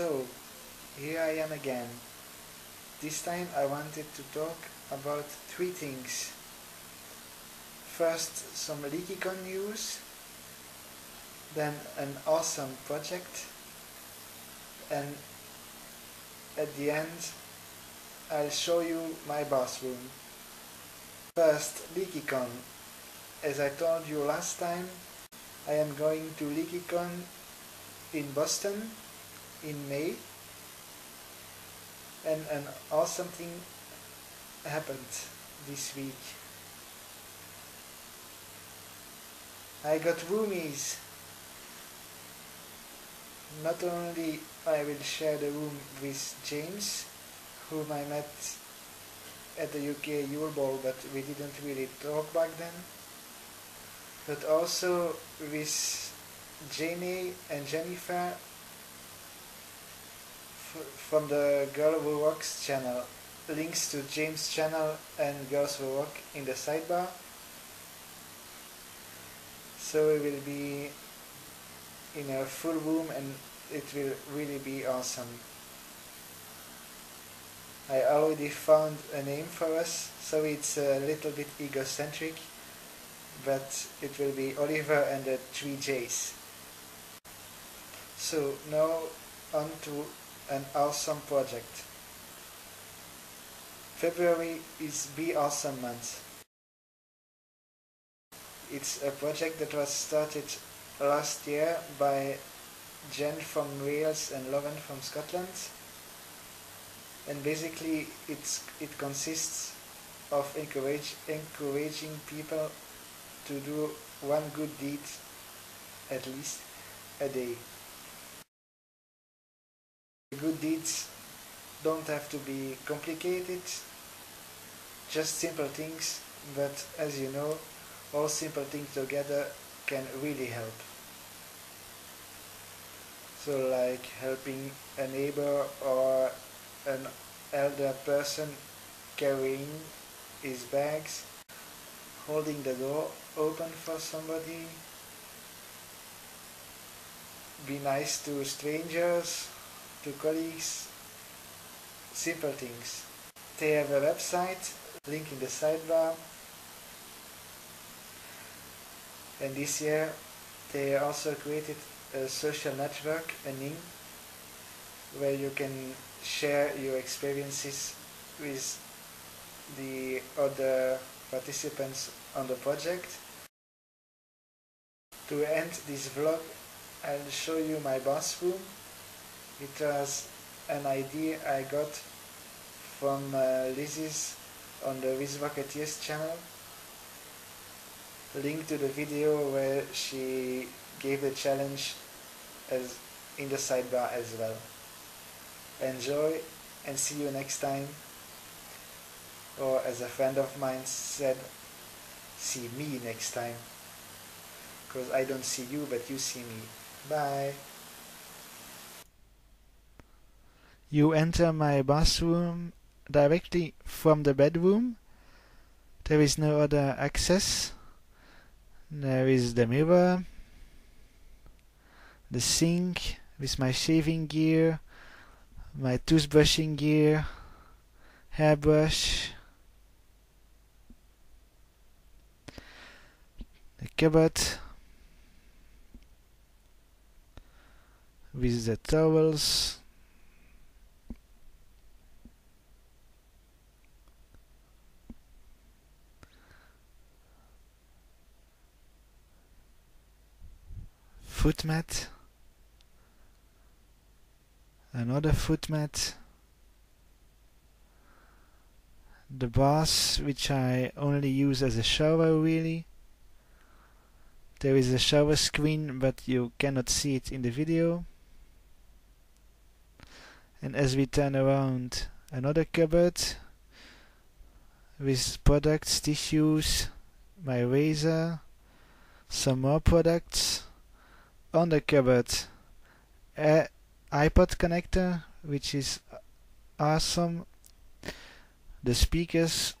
So, here I am again. This time I wanted to talk about three things. First, some LeakyCon news, then an awesome project, and at the end I'll show you my bathroom. First, LeakyCon. As I told you last time, I am going to LeakyCon in Boston in May and an awesome thing happened this week. I got roomies. Not only I will share the room with James, whom I met at the UK Yule Ball, but we didn't really talk back then, but also with Janae and Jennifer from the Girl Who Rocks channel. Links to James' channel and Girls Who Wrock in the sidebar. So we will be in a full room and it will really be awesome. I already found a name for us, so it's a little bit egocentric, but it will be Oliver and the three J's. So now on to an awesome project. February is Be Awesome month. It's a project that was started last year by Jen from Wales and Lauren from Scotland. And basically it's, it consists of encourage, encouraging people to do one good deed at least a day. Good deeds don't have to be complicated, just simple things, but as you know, all simple things together can really help. So like helping a neighbor or an elder person carrying his bags, holding the door open for somebody, be nice to strangers, to colleagues, simple things. They have a website, link in the sidebar. And this year they also created a social network, a Ning, where you can share your experiences with the other participants on the project. To end this vlog, I'll show you my bathroom it was an idea I got from uh, Lizzie's on the Wizrockateers channel. Link to the video where she gave the challenge as in the sidebar as well. Enjoy and see you next time. Or as a friend of mine said, see me next time. Because I don't see you, but you see me. Bye. You enter my bathroom directly from the bedroom. There is no other access. There is the mirror, the sink with my shaving gear, my toothbrushing gear, hairbrush, the cupboard with the towels foot mat, another foot mat, the bath which I only use as a shower really. There is a shower screen but you cannot see it in the video. And as we turn around another cupboard with products, tissues, my razor, some more products on the cupboard a iPod connector which is awesome. The speakers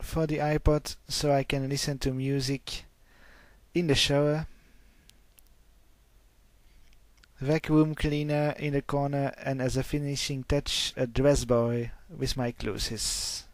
for the iPod so I can listen to music in the shower. Vacuum cleaner in the corner and as a finishing touch a dress boy with my clothes.